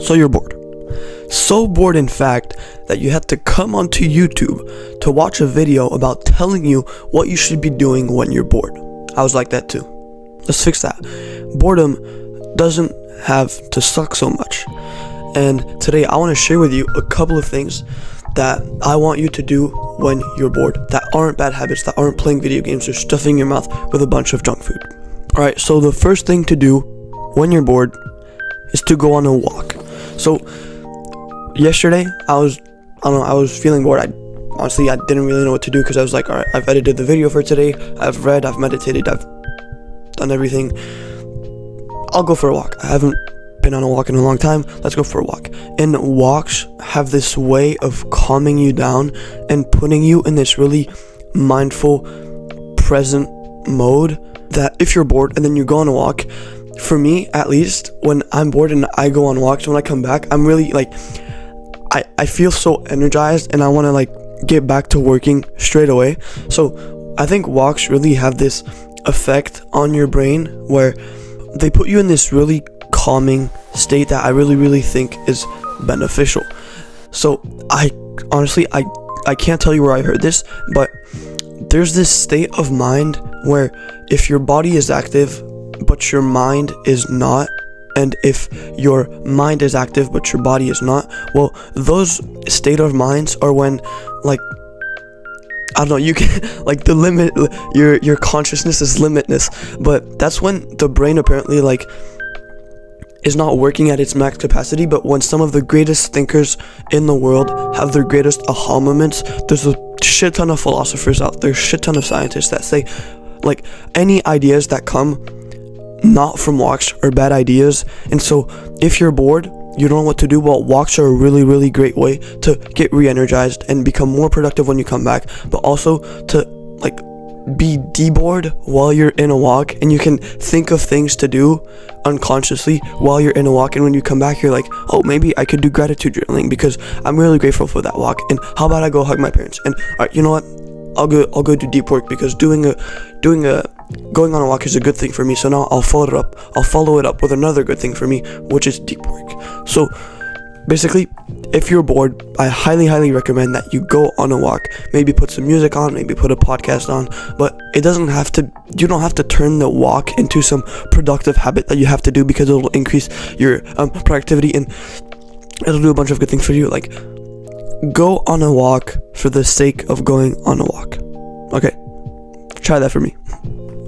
So you're bored. So bored, in fact, that you had to come onto YouTube to watch a video about telling you what you should be doing when you're bored. I was like that too. Let's fix that. Boredom doesn't have to suck so much. And today I want to share with you a couple of things that I want you to do when you're bored that aren't bad habits, that aren't playing video games or stuffing your mouth with a bunch of junk food. Alright, so the first thing to do when you're bored is to go on a walk. So yesterday I was I don't know I was feeling bored. I honestly I didn't really know what to do because I was like, all right, I've edited the video for today. I've read, I've meditated, I've done everything. I'll go for a walk. I haven't been on a walk in a long time. Let's go for a walk. And walks have this way of calming you down and putting you in this really mindful, present mode that if you're bored and then you go on a walk, for me at least, when I'm bored and I go on walks, when I come back, I'm really like, I, I feel so energized and I want to like get back to working straight away. So I think walks really have this effect on your brain where they put you in this really calming state that I really, really think is beneficial. So I honestly, I, I can't tell you where I heard this, but there's this state of mind where if your body is active but your mind is not and if your mind is active but your body is not well those state of minds are when like I don't know you can like the limit your your consciousness is limitless. But that's when the brain apparently like is not working at its max capacity but when some of the greatest thinkers in the world have their greatest aha moments there's a shit ton of philosophers out there shit ton of scientists that say like any ideas that come not from walks are bad ideas. And so if you're bored, you don't know what to do, well, walks are a really, really great way to get re energized and become more productive when you come back, but also to like be debored while you're in a walk and you can think of things to do unconsciously while you're in a walk. And when you come back you're like oh maybe i could do gratitude journaling because i'm really grateful for that walk. And how about i go hug my parents? And all right you know what? I'll go i'll go do deep work because doing a doing a going on a walk is a good thing for me. So now I'll follow it up. I'll follow it up with another good thing for me, which is deep work. So basically, if you're bored, I highly, highly recommend that you go on a walk. Maybe put some music on, maybe put a podcast on, but it doesn't have to, you don't have to turn the walk into some productive habit that you have to do because it'll increase your um, productivity and it'll do a bunch of good things for you. Like, go on a walk for the sake of going on a walk. Okay, try that for me.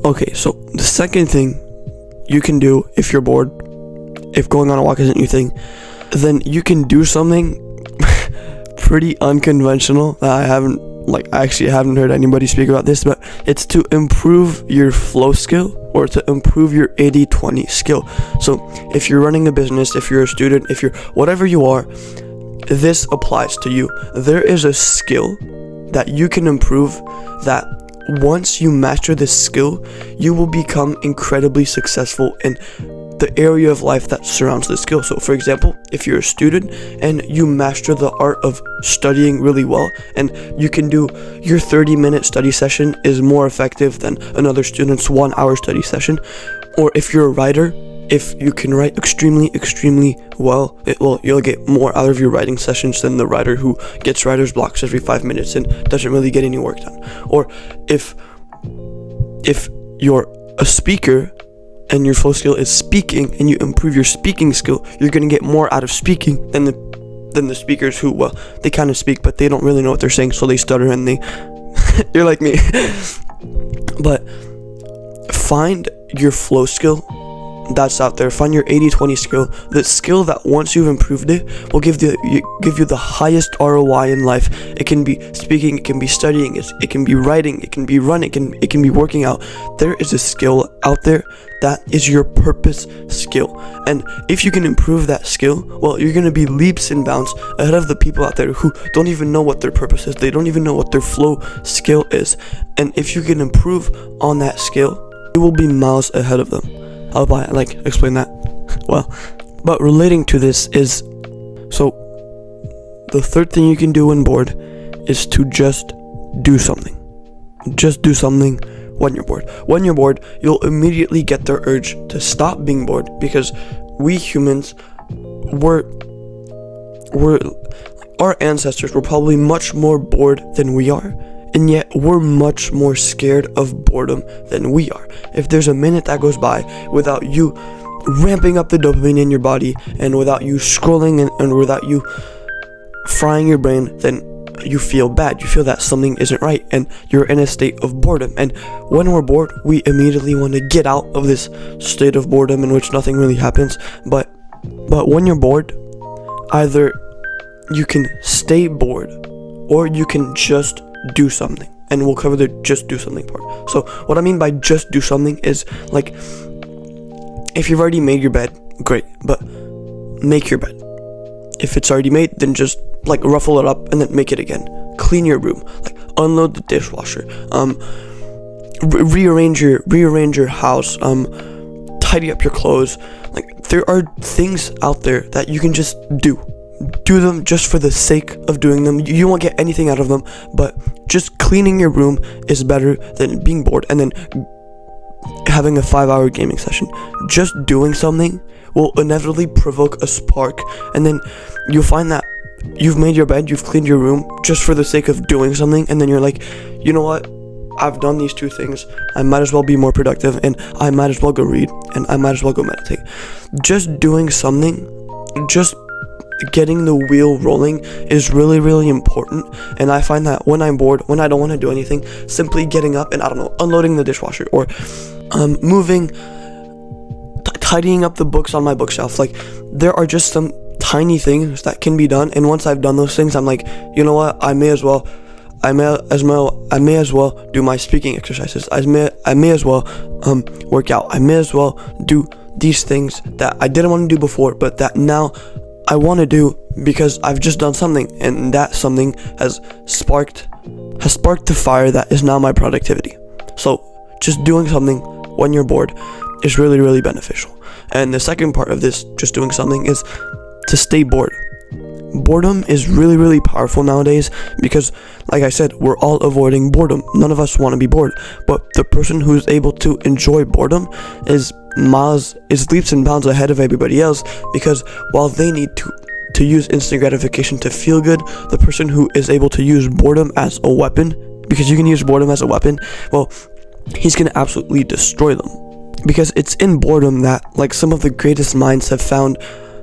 Okay, so the second thing you can do if you're bored, if going on a walk isn't your thing, then you can do something pretty unconventional that I haven't like I actually haven't heard anybody speak about this, but it's to improve your flow skill or to improve your 80-20 skill. So if you're running a business, if you're a student, if you're whatever you are, this applies to you. There is a skill that you can improve that once you master this skill, you will become incredibly successful in the area of life that surrounds this skill. So, for example, if you're a student and you master the art of studying really well, and you can do your 30 minute study session is more effective than another student's one hour study session, or if you're a writer if you can write extremely, extremely well, it will you'll get more out of your writing sessions than the writer who gets writer's blocks every five minutes and doesn't really get any work done. Or if if you're a speaker and your flow skill is speaking and you improve your speaking skill, you're gonna get more out of speaking than the than the speakers who well they kind of speak but they don't really know what they're saying so they stutter and they you're like me. but find your flow skill that's out there. Find your 80-20 skill. The skill that once you've improved it will give the give you the highest ROI in life. It can be speaking, it can be studying, it can be writing, it can be running, it can it can be working out. There is a skill out there that is your purpose skill. And if you can improve that skill, well, you're going to be leaps and bounds ahead of the people out there who don't even know what their purpose is. They don't even know what their flow skill is. And if you can improve on that skill, you will be miles ahead of them. How about I like explain that? well, but relating to this is so the third thing you can do when bored is to just do something. Just do something when you're bored. When you're bored, you'll immediately get the urge to stop being bored because we humans we're we're our ancestors were probably much more bored than we are. And yet, we're much more scared of boredom than we are. If there's a minute that goes by without you ramping up the dopamine in your body and without you scrolling and, and without you frying your brain, then you feel bad. You feel that something isn't right and you're in a state of boredom. And when we're bored, we immediately want to get out of this state of boredom in which nothing really happens. But but when you're bored, either you can stay bored or you can just do something. And we'll cover the just do something part. So what I mean by just do something is like if you've already made your bed, great, but make your bed. If it's already made, then just like ruffle it up and then make it again. Clean your room, like unload the dishwasher. Um, re- rearrange your rearrange your house. Um, tidy up your clothes. Like there are things out there that you can just do. Do them just for the sake of doing them. You won't get anything out of them, but just cleaning your room is better than being bored and then having a five hour gaming session. Just doing something will inevitably provoke a spark, and then you'll find that you've made your bed, you've cleaned your room just for the sake of doing something, and then you're like, you know what? I've done these two things. I might as well be more productive, and I might as well go read, and I might as well go meditate. Just doing something, just getting the wheel rolling is really really important and i find that when i'm bored when i don't want to do anything simply getting up and i don't know unloading the dishwasher or um, moving tidying up the books on my bookshelf like there are just some tiny things that can be done and once i've done those things i'm like you know what i may as well I may as well I may as well do my speaking exercises. I may I may as well um, work out. I may as well do these things that I didn't want to do before, but that now I want to do because I've just done something and that something has sparked has sparked the fire that is now my productivity. So just doing something when you're bored is really really beneficial. And the second part of this just doing something is to stay bored. Boredom is really really powerful nowadays because like I said, we're all avoiding boredom. None of us want to be bored, but the person who's able to enjoy boredom is miles is leaps and bounds ahead of everybody else because while they need to to use instant gratification to feel good, the person who is able to use boredom as a weapon, because you can use boredom as a weapon, well, he's gonna absolutely destroy them. Because it's in boredom that like some of the greatest minds have found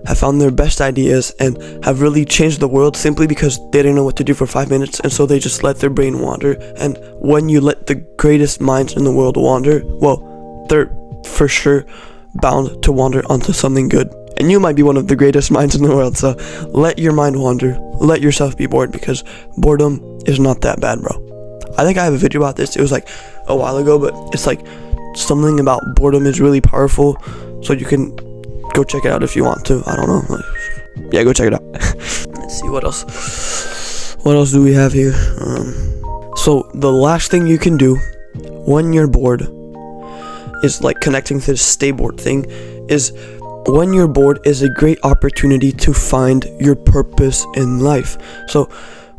have found their best ideas and have really changed the world simply because they didn't know what to do for five minutes and so they just let their brain wander. And when you let the greatest minds in the world wander, well, they're for sure bound to wander onto something good. And you might be one of the greatest minds in the world, so let your mind wander. Let yourself be bored because boredom is not that bad, bro. I think I have a video about this. It was like a while ago, but it's like something about boredom is really powerful. So you can go check it out if you want to. I don't know. Like, yeah, go check it out. Let's see what else. What else do we have here? Um, so the last thing you can do when you're bored is like connecting to the stay bored thing is when you're bored is a great opportunity to find your purpose in life. So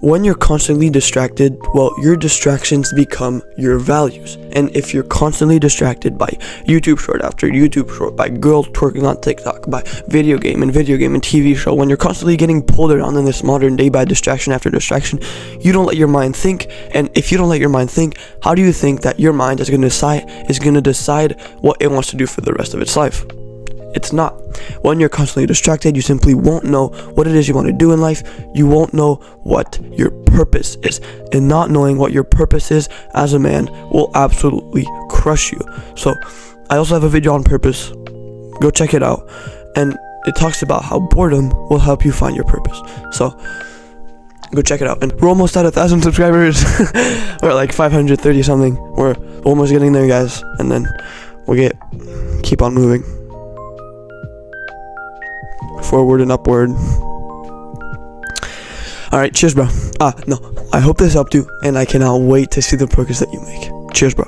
when you're constantly distracted, well, your distractions become your values. And if you're constantly distracted by YouTube short after YouTube short, by girl twerking on TikTok, by video game and video game and TV show, when you're constantly getting pulled around in this modern day by distraction after distraction, you don't let your mind think. And if you don't let your mind think, how do you think that your mind is going to decide is going to decide what it wants to do for the rest of its life? It's not. When you're constantly distracted, you simply won't know what it is you want to do in life. You won't know what your purpose is. And not knowing what your purpose is as a man will absolutely crush you. So, I also have a video on purpose. Go check it out. And it talks about how boredom will help you find your purpose. So, go check it out. And we're almost at a thousand subscribers. we're like 530 something. We're almost getting there, guys. And then we'll get keep on moving forward and upward. Alright, cheers, bro. Ah, no. I hope this helped you, and I cannot wait to see the progress that you make. Cheers, bro.